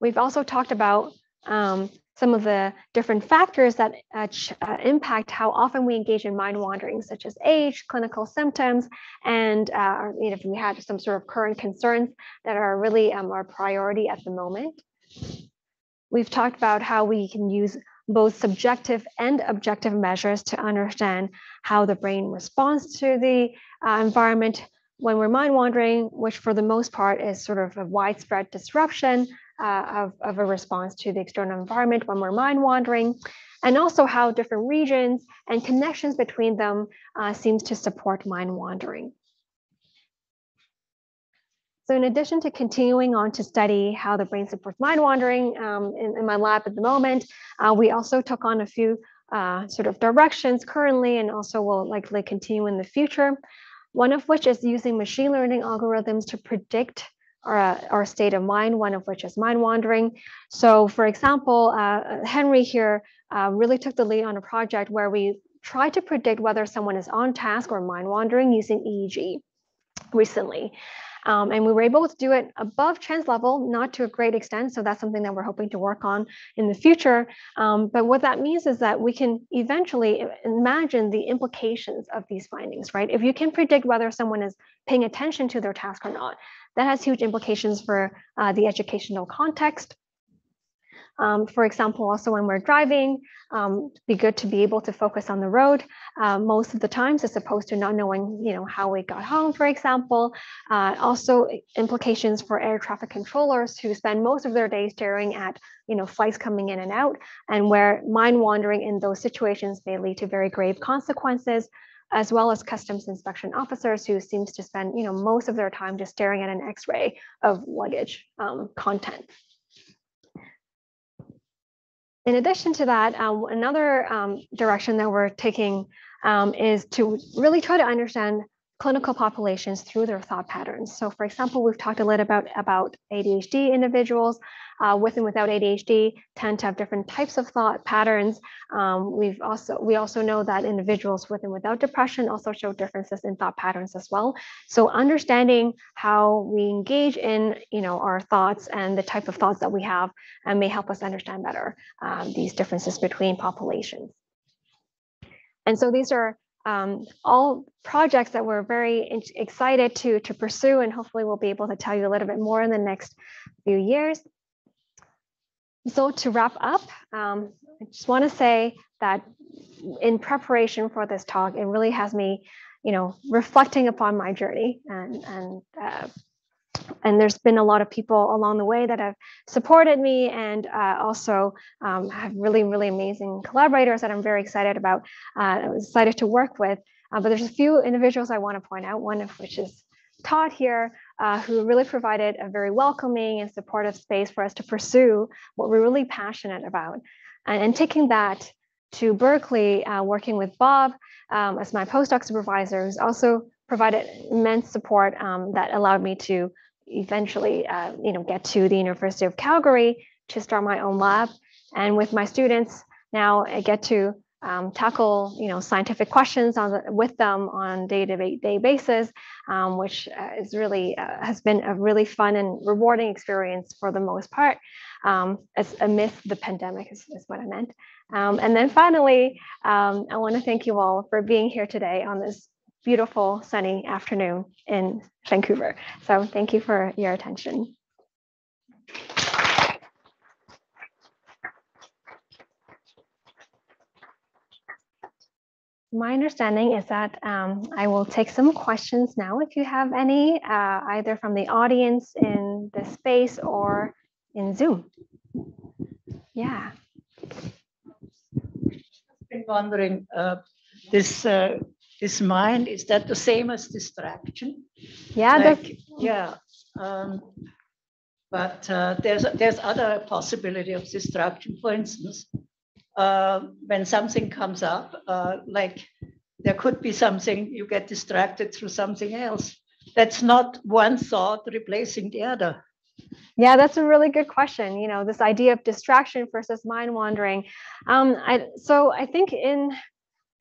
We've also talked about um, some of the different factors that uh, uh, impact how often we engage in mind wandering, such as age, clinical symptoms, and uh, you know, if we had some sort of current concerns that are really um, our priority at the moment. We've talked about how we can use both subjective and objective measures to understand how the brain responds to the uh, environment when we're mind wandering, which for the most part is sort of a widespread disruption uh, of, of a response to the external environment when we're mind wandering, and also how different regions and connections between them uh, seems to support mind wandering. So in addition to continuing on to study how the brain supports mind wandering um, in, in, my lab at the moment, uh, we also took on a few uh, sort of directions currently and also will likely continue in the future one of which is using machine learning algorithms to predict our, our state of mind, one of which is mind wandering. So for example, uh, Henry here uh, really took the lead on a project where we try to predict whether someone is on task or mind wandering using EEG recently. Um, and we were able to do it above chance level, not to a great extent. So that's something that we're hoping to work on in the future. Um, but what that means is that we can eventually imagine the implications of these findings, right? If you can predict whether someone is paying attention to their task or not, that has huge implications for uh, the educational context um, for example, also when we're driving, um, be good to be able to focus on the road uh, most of the times as opposed to not knowing, you know, how we got home, for example. Uh, also implications for air traffic controllers who spend most of their day staring at, you know, flights coming in and out and where mind wandering in those situations may lead to very grave consequences as well as customs inspection officers who seems to spend you know most of their time just staring at an x-ray of luggage um, content in addition to that, um, another um, direction that we're taking um, is to really try to understand clinical populations through their thought patterns. So for example, we've talked a little about, about ADHD individuals uh, with and without ADHD tend to have different types of thought patterns. Um, we've also we also know that individuals with and without depression also show differences in thought patterns as well. So understanding how we engage in you know our thoughts and the type of thoughts that we have uh, may help us understand better um, these differences between populations. And so these are um, all projects that we're very excited to, to pursue and hopefully we'll be able to tell you a little bit more in the next few years. So to wrap up, um, I just want to say that in preparation for this talk, it really has me, you know, reflecting upon my journey and and uh, and there's been a lot of people along the way that have supported me and uh, also um, have really really amazing collaborators that I'm very excited about. Uh, excited to work with. Uh, but there's a few individuals I want to point out. One of which is Todd here, uh, who really provided a very welcoming and supportive space for us to pursue what we're really passionate about. And, and taking that to Berkeley, uh, working with Bob um, as my postdoc supervisor, who's also provided immense support um, that allowed me to eventually, uh, you know, get to the University of Calgary to start my own lab. And with my students, now I get to um, tackle you know scientific questions on the, with them on day-to-day basis, um, which uh, is really uh, has been a really fun and rewarding experience for the most part, um, as amidst the pandemic is, is what I meant. Um, and then finally, um, I want to thank you all for being here today on this beautiful sunny afternoon in Vancouver. So thank you for your attention. my understanding is that um, I will take some questions now if you have any, uh, either from the audience in the space or in Zoom. Yeah. I've been wondering, uh, this uh, this mind is that the same as distraction? Yeah. Like, yeah. Um, but uh, there's there's other possibility of distraction. For instance, uh, when something comes up, uh, like there could be something, you get distracted through something else. That's not one thought replacing the other. Yeah, that's a really good question. You know, this idea of distraction versus mind wandering. Um, I, so I think in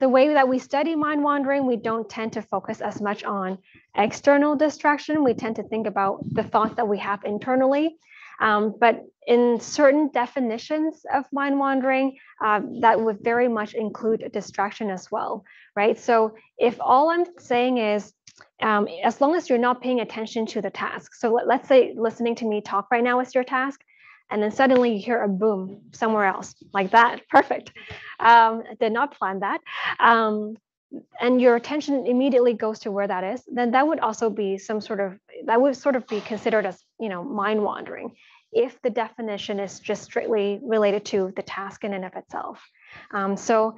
the way that we study mind wandering, we don't tend to focus as much on external distraction. We tend to think about the thoughts that we have internally. Um, but in certain definitions of mind wandering, uh, that would very much include distraction as well, right? So if all I'm saying is, um, as long as you're not paying attention to the task. So let, us say listening to me talk right now is your task, and then suddenly you hear a boom somewhere else, like that. <laughs> Perfect. Um, did not plan that. Um, and your attention immediately goes to where that is, then that would also be some sort of that would sort of be considered as you know mind wandering if the definition is just strictly related to the task in and of itself. Um, so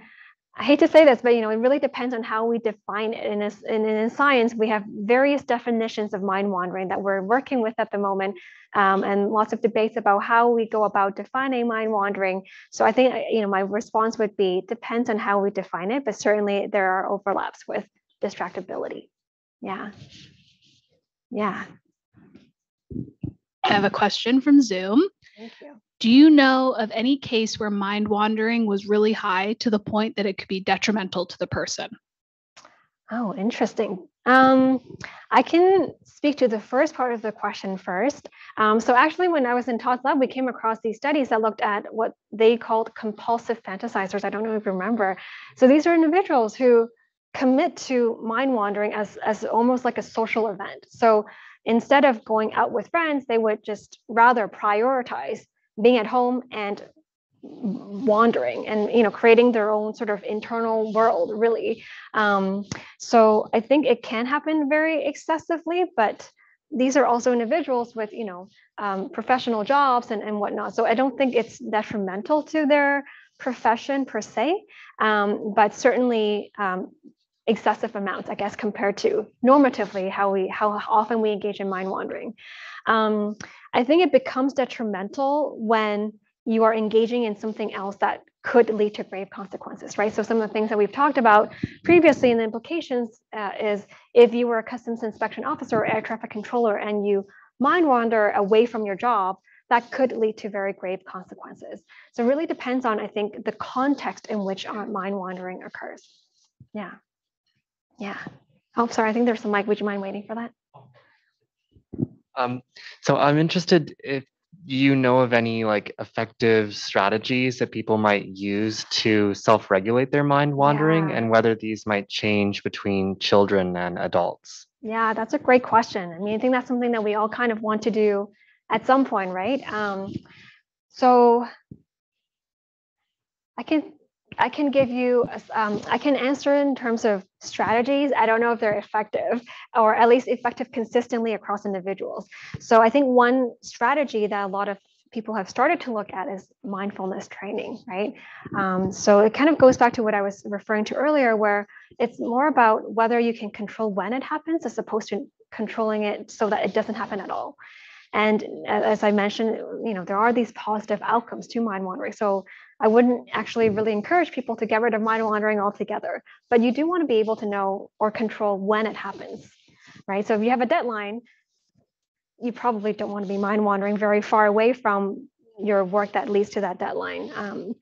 I hate to say this, but you know, it really depends on how we define it. And in, in, in, science, we have various definitions of mind wandering that we're working with at the moment, um, and lots of debates about how we go about defining mind wandering. So I think you know, my response would be depends on how we define it, but certainly there are overlaps with distractibility. Yeah. Yeah. I have a question from Zoom. Thank you. Do you know of any case where mind wandering was really high to the point that it could be detrimental to the person? Oh, interesting. Um, I can speak to the first part of the question first. Um, so actually, when I was in Todd's lab, we came across these studies that looked at what they called compulsive fantasizers. I don't know if you remember. So these are individuals who commit to mind wandering as, as almost like a social event. So instead of going out with friends, they would just rather prioritize being at home and wandering and you know creating their own sort of internal world really. Um, so i think it can happen very excessively but these are also individuals with you know um, professional jobs and, and whatnot. So i don't think it's detrimental to their profession per se. Um, but certainly um, excessive amounts, I guess, compared to normatively how we how often we engage in mind wandering. Um, I think it becomes detrimental when you are engaging in something else that could lead to grave consequences, right? So some of the things that we've talked about previously in the implications uh, is if you were a customs inspection officer or air traffic controller and you mind wander away from your job, that could lead to very grave consequences. So it really depends on, I think, the context in which mind wandering occurs. Yeah. Yeah. Oh, sorry. I think there's some mic. Would you mind waiting for that? Um, so I'm interested if you know of any like effective strategies that people might use to self-regulate their mind wandering Yeah. and whether these might change between children and adults. Yeah, that's a great question. I mean, I think that's something that we all kind of want to do at some point, right? Um, so I can I can give you, um, I can answer in terms of strategies. I don't know if they're effective or at least effective consistently across individuals. So I think one strategy that a lot of people have started to look at is mindfulness training, right? Um, so it kind of goes back to what I was referring to earlier, where it's more about whether you can control when it happens as opposed to controlling it so that it doesn't happen at all. And as I mentioned, you know, there are these positive outcomes to mind wandering. So I wouldn't actually really encourage people to get rid of mind wandering altogether, but you do want to be able to know or control when it happens, right? So if you have a deadline, you probably don't want to be mind wandering very far away from your work that leads to that deadline. Um,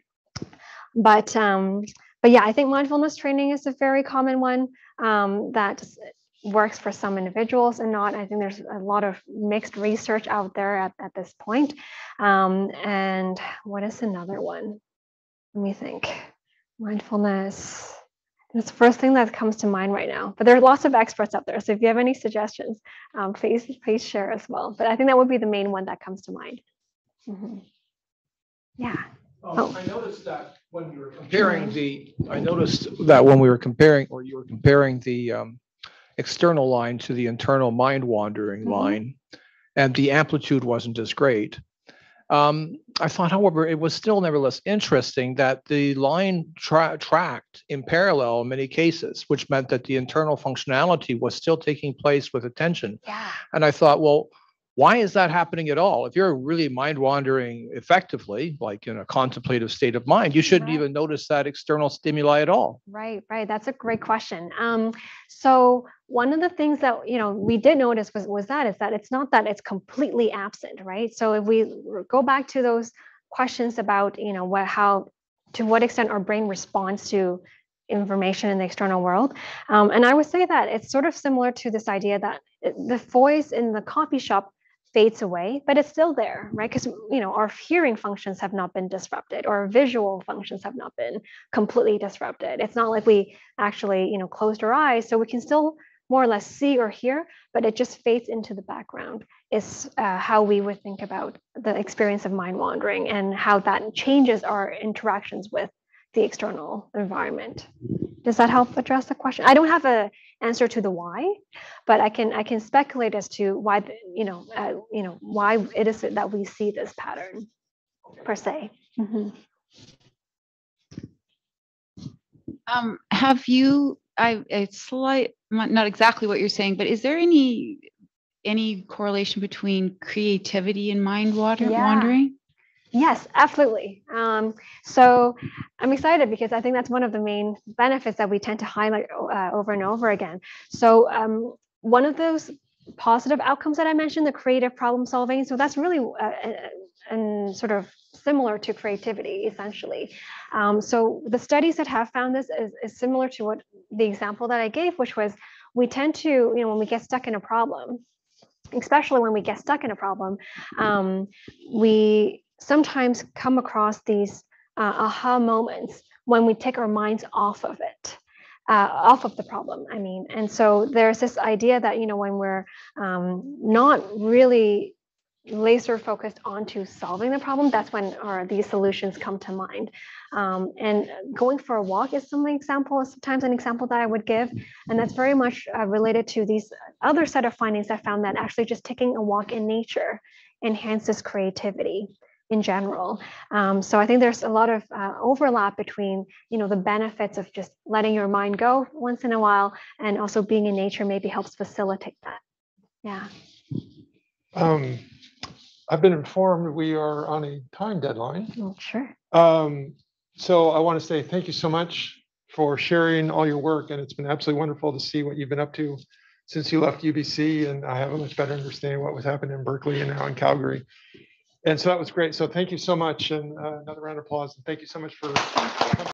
but um, but yeah, I think mindfulness training is a very common one um, that works for some individuals and not. I think there's a lot of mixed research out there at, at this point. Um, and what is another one? Let me think. Mindfulness. That's the first thing that comes to mind right now. But there are lots of experts out there. So if you have any suggestions, um, please please share as well. But I think that would be the main one that comes to mind. Mhm. Yeah. Oh. Um, I noticed that when you were comparing the, I noticed that when we were comparing, or you were comparing the um, external line to the internal mind wandering Mhm. line, and the amplitude wasn't as great. Um, I thought, however, it was still nevertheless interesting that the line tra- tracked in parallel in many cases, which meant that the internal functionality was still taking place with attention. Yeah. And I thought, well, why is that happening at all? If you're really mind wandering effectively, like in a contemplative state of mind, you shouldn't Right. even notice that external stimuli at all. Right, right. That's a great question. Um, so one of the things that you know we did notice was was that is that it's not that it's completely absent, right? So if we go back to those questions about you know what how to what extent our brain responds to information in the external world, um, and I would say that it's sort of similar to this idea that the voice in the coffee shop fades away, but it's still there, right? Because you know our hearing functions have not been disrupted, or our visual functions have not been completely disrupted. It's not like we actually, you know, closed our eyes, so we can still more or less see or hear, but it just fades into the background. Is uh, how we would think about the experience of mind wandering and how that changes our interactions with the external environment. Does that help address the question? I don't have a answer to the why, but I can I can speculate as to why the, you know uh, you know why it is that we see this pattern per se. Mhm. Um, have you, I, it's slight, not exactly what you're saying, but is there any, any correlation between creativity and mind water, Yeah. wandering? Yes, absolutely. Um, so I'm excited because I think that's one of the main benefits that we tend to highlight uh, over and over again. So um, one of those positive outcomes that I mentioned, the creative problem solving. So that's really uh, uh, and sort of similar to creativity, essentially. Um, so the studies that have found this is, is similar to what the example that I gave, which was we tend to, you know, when we get stuck in a problem, especially when we get stuck in a problem, um, we sometimes come across these uh, aha moments when we take our minds off of it. Uh, off of the problem, I mean, and so there's this idea that you know when we're um, not really laser focused onto solving the problem, that's when our these solutions come to mind. Um, and going for a walk is some example, sometimes an example that I would give, and that's very much uh, related to these other set of findings I found that actually just taking a walk in nature enhances creativity in general. Um, so I think there's a lot of uh, overlap between, you know, the benefits of just letting your mind go once in a while, and also being in nature maybe helps facilitate that. Yeah. Um, I've been informed we are on a time deadline. Well, sure. Um, so I want to say thank you so much for sharing all your work, and it's been absolutely wonderful to see what you've been up to since you left UBC, and I have a much better understanding of what was happening in Berkeley and now in Calgary. And so that was great. So thank you so much, and uh, another round of applause. And thank you so much for